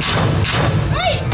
はい。